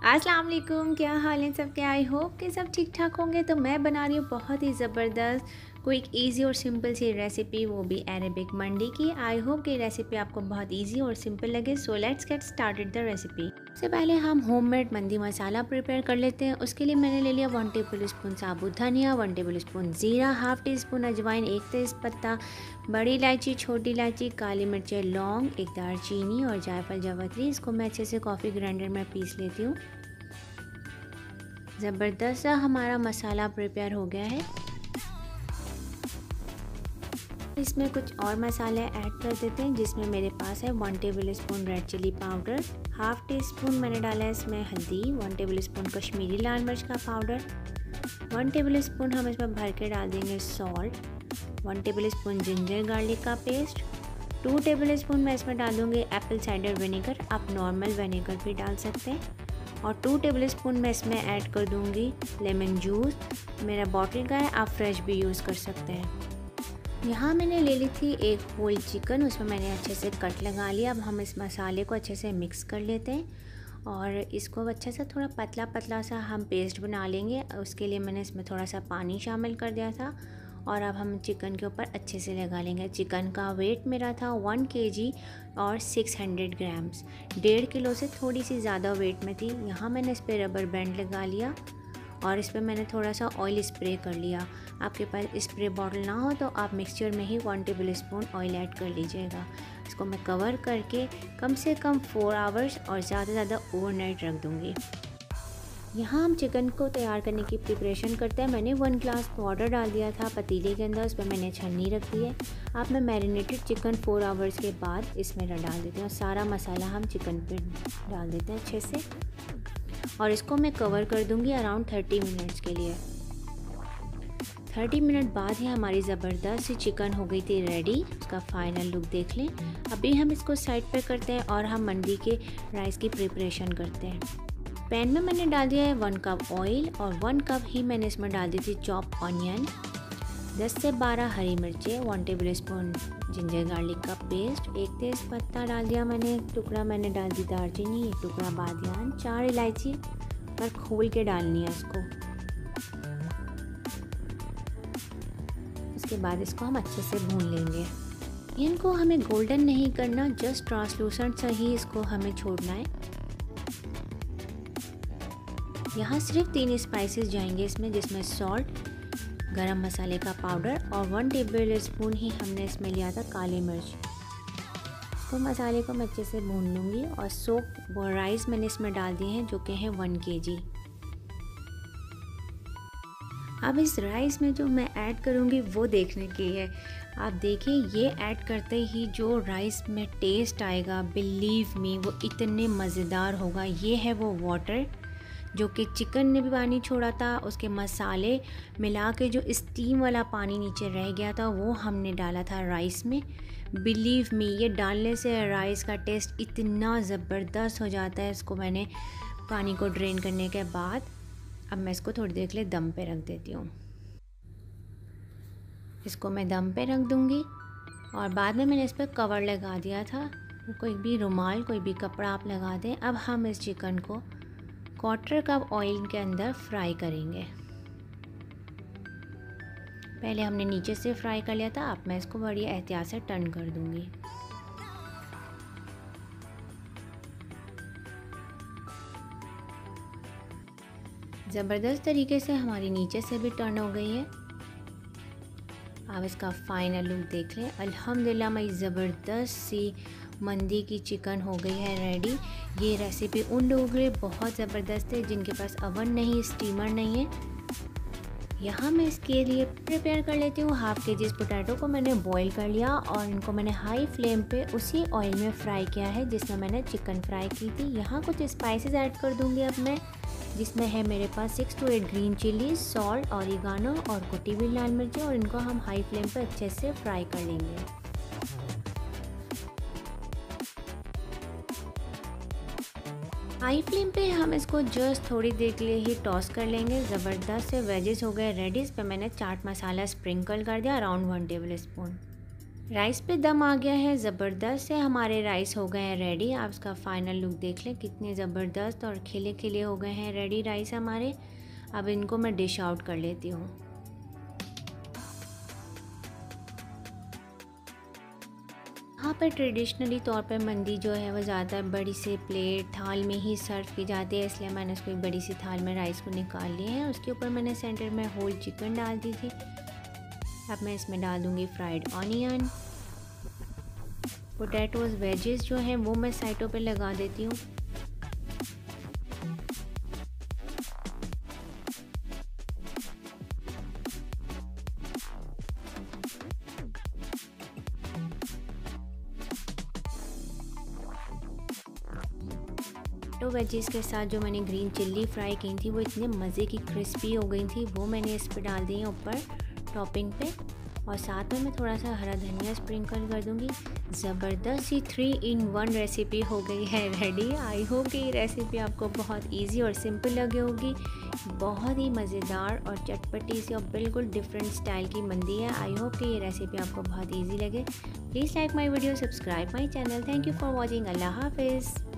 अस्सलाम वालेकुम क्या हाल है सबके? आई होप कि सब ठीक ठाक होंगे। तो मैं बना रही हूँ बहुत ही ज़बरदस्त क्विक ईजी और सिंपल सी रेसिपी वो भी अरेबिक मंडी की। आई होप कि रेसिपी आपको बहुत ईजी और सिंपल लगे so let's get started the recipe सबसे पहले हम होममेड मंदी मसाला प्रिपेयर कर लेते हैं। उसके लिए मैंने ले लिया वन टेबल स्पून साबुत धनिया वन टेबल स्पून ज़ीरा हाफ़ टी स्पून अजवाइन, एक तेज़ पत्ता बड़ी इलायची, छोटी इलायची, काली मिर्चें, लौंग, एक दार चीनी और जायफल, जावत्री। इसको मैं अच्छे से कॉफ़ी ग्राइंडर में पीस लेती हूँ। ज़बरदस्त हमारा मसाला प्रिपेयर हो गया है। इसमें कुछ और मसाले ऐड कर देते हैं, जिसमें मेरे पास है one tablespoon red chilli powder half teaspoon मैंने डाला है इसमें हल्दी वन टेबल स्पून कश्मीरी लाल मिर्च का पाउडर वन टेबल स्पून हम इसमें भर के डाल देंगे salt one tablespoon ginger garlic का पेस्ट टू टेबल स्पून मैं इसमें डाल दूँगी एप्पल साइडर विनेगर आप नॉर्मल विनेगर भी डाल सकते हैं, और टू टेबल स्पून मैं इसमें ऐड कर दूँगी लेमन जूस मेरा बॉटल का है, आप फ्रेश भी यूज़ कर सकते हैं। यहाँ मैंने ले ली थी एक होल चिकन उसमें मैंने अच्छे से कट लगा लिया। अब हम इस मसाले को अच्छे से मिक्स कर लेते हैं और इसको अच्छा सा थोड़ा पतला पतला सा हम पेस्ट बना लेंगे। उसके लिए मैंने इसमें थोड़ा सा पानी शामिल कर दिया था और अब हम चिकन के ऊपर अच्छे से लगा लेंगे। चिकन का वेट मेरा था वन के जी और सिक्स हंड्रेड ग्राम्स डेढ़ किलो से थोड़ी सी ज़्यादा वेट में थी। यहाँ मैंने इस पर रबर बैंड लगा लिया। और इस पर मैंने थोड़ा सा ऑयल स्प्रे कर लिया। आपके पास स्प्रे बॉटल ना हो तो आप मिक्सचर में ही one tablespoon oil add कर लीजिएगा। इसको मैं कवर करके कम से कम फोर आवर्स और ज़्यादा से ज़्यादा ओवरनाइट रख दूँगी। यहाँ हम चिकन को तैयार करने की प्रिपरेशन करते हैं। मैंने वन ग्लास वाटर डाल दिया था पतीले के अंदर उस पर मैंने छन्नी रख दी है। आप मैं मैरिनेटेड चिकन फोर आवर्स के बाद इसमें डाल देती हूँ। सारा मसाला हम चिकन पे डाल देते हैं अच्छे से। और इसको मैं कवर कर दूँगी अराउंड थर्टी मिनट्स के लिए। थर्टी मिनट बाद ही हमारी ज़बरदस्त सी चिकन हो गई थी रेडी उसका फाइनल लुक देख लें। अभी हम इसको साइड पर करते हैं और हम मंडी के राइस की प्रिपरेशन करते हैं। पैन में मैंने डाल दिया है वन कप ऑयल और वन कप ही मैंने इसमें डाल दी थी चॉप ऑनियन 10 से 12 हरी मिर्चें one tablespoon ginger garlic का पेस्ट एक तेज़ पत्ता डाल दिया मैंने एक टुकड़ा मैंने डाल दी दालचीनी, एक टुकड़ा बादियान चार इलायची पर खोल के डालनी है इसको उसके बाद इसको हम अच्छे से भून लेंगे। इनको हमें गोल्डन नहीं करना जस्ट ट्रांसलूसेंट सा ही इसको हमें छोड़ना है। यहाँ सिर्फ़ तीन स्पाइसेस जाएँगे इसमें, जिसमें सॉल्ट गरम मसाले का पाउडर और वन टेबल स्पून ही हमने इसमें लिया था काली मिर्च। तो मसाले को मैं अच्छे से भून लूँगी और सोप राइस मैंने इसमें डाल दिए हैं, जो कि हैं वन के जी अब इस राइस में जो मैं ऐड करूँगी वो देखने की है आप देखिए ये ऐड करते ही जो राइस में टेस्ट आएगा, बिलीव मी, वो इतने मज़ेदार होगा। ये है वो वाटर। जो कि चिकन ने भी पानी छोड़ा था, उसके मसाले मिला के जो स्टीम वाला पानी नीचे रह गया था, वो हमने डाला था राइस में। बिलीव मी ये डालने से राइस का टेस्ट इतना ज़बरदस्त हो जाता है, इसको मैंने पानी को ड्रेन करने के बाद। अब मैं इसको थोड़ी देर के लिए दम पे रख देती हूँ। इसको मैं दम पे रख दूँगी और बाद में मैंने इस पर कवर लगा दिया था। कोई भी रुमाल, कोई भी कपड़ा आप लगा दें। अब हम इस चिकन को क्वार्टर कप ऑयल के अंदर फ्राई करेंगे। पहले हमने नीचे से फ्राई कर लिया था, अब मैं इसको बड़ी एहतियात से टर्न कर दूँगी। ज़बरदस्त तरीके से हमारी नीचे से भी टर्न हो गई है। आप इसका फाइनल लुक देख लें। अल्हम्दुलिल्लाह मेरी ज़बरदस्त सी मंदी की चिकन हो गई है रेडी ये रेसिपी उन लोगों के लिए बहुत ज़बरदस्त है, जिनके पास अवन नहीं स्टीमर नहीं है। यहाँ मैं इसके लिए प्रिपेयर कर लेती हूँ हाफ़ के जी पोटैटो को मैंने बॉईल कर लिया और इनको मैंने हाई फ्लेम पे उसी ऑयल में फ्राई किया है, जिसमें मैंने चिकन फ्राई की थी। यहाँ कुछ स्पाइसेस ऐड कर दूँगी अब मैं, जिसमें है मेरे पास six two eight green chilli salt और और कुटी हुई लाल मिर्ची और इनको हम हाई फ्लेम पर अच्छे से फ्राई कर लेंगे। हाई फ्लेम पे हम इसको जस्ट थोड़ी देर के लिए ही टॉस कर लेंगे। ज़बरदस्त से वेजेस हो गए रेडी इस पर मैंने चाट मसाला स्प्रिंकल कर दिया, around one tablespoon rice पे दम आ गया है, ज़बरदस्त से हमारे राइस हो गए हैं रेडी। आप इसका फ़ाइनल लुक देख लें, कितने ज़बरदस्त और खिले खिले हो गए हैं रेडी राइस हमारे। अब इनको मैं डिश आउट कर लेती हूँ। यहाँ पर ट्रेडिशनली तौर पर मंदी जो है वो ज़्यादा बड़ी से प्लेट थाल में ही सर्व की जाती है, इसलिए मैंने उसको एक बड़ी सी थाल में राइस को निकाल लिया है। उसके ऊपर मैंने सेंटर में होल चिकन डाल दी थी। अब मैं इसमें डाल दूँगी फ्राइड ऑनियन पोटैटोज़ वेजेस जो हैं वो मैं साइटों पर लगा देती हूँ। वेजेस के साथ जो मैंने ग्रीन चिल्ली फ्राई की थी, वो इतने मज़े की क्रिस्पी हो गई थी, वो मैंने इस पर डाल दी है ऊपर टॉपिंग पे। और साथ में मैं थोड़ा सा हरा धनिया स्प्रिंकल कर दूँगी। ज़बरदस्त सी थ्री इन वन रेसिपी हो गई है रेडी आई होप कि ये रेसिपी आपको बहुत इजी और सिंपल लगी होगी। बहुत ही मज़ेदार और चटपटी सी और बिल्कुल डिफरेंट स्टाइल की मंदी है। आई होप कि ये रेसिपी आपको बहुत ईजी लगे। Please like my video subscribe my channel thank you for watching अल्लाह हाफिज़।